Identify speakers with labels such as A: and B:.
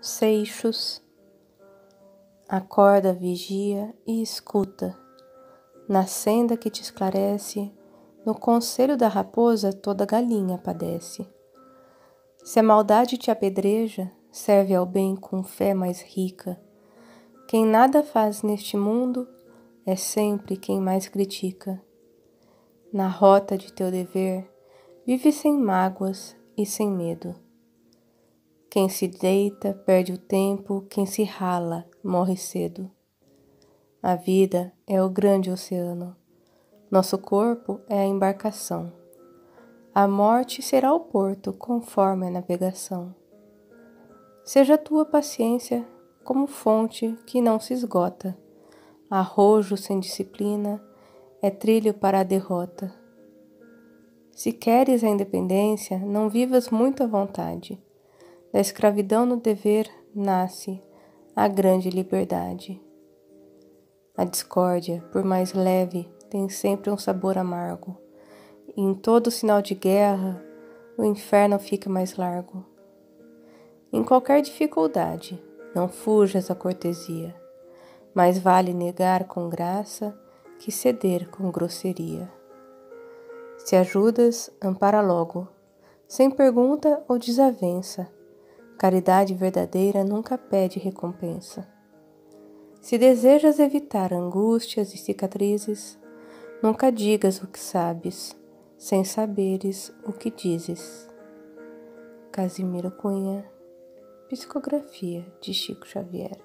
A: Seixos. Acorda, vigia e escuta. Na senda que te esclarece, no conselho da raposa toda galinha padece. Se a maldade te apedreja, serve ao bem com fé mais rica. Quem nada faz neste mundo é sempre quem mais critica. Na rota de teu dever, vive sem mágoas e sem medo. Quem se deita perde o tempo, quem se rala morre cedo. A vida é o grande oceano, nosso corpo é a embarcação. A morte será o porto conforme a navegação. Seja tua paciência como fonte que não se esgota. Arrojo sem disciplina é trilho para a derrota. Se queres a independência, não vivas muito à vontade. Da escravidão no dever nasce a grande liberdade. A discórdia, por mais leve, tem sempre um sabor amargo. E em todo sinal de guerra, o inferno fica mais largo. Em qualquer dificuldade, não fujas à cortesia, mais vale negar com graça que ceder com grosseria. Se ajudas, ampara logo, sem pergunta ou desavença Caridade verdadeira nunca pede recompensa. Se desejas evitar angústias e cicatrizes, nunca digas o que sabes, sem saberes o que dizes. Casimiro Cunha, Psicografia de Chico Xavier.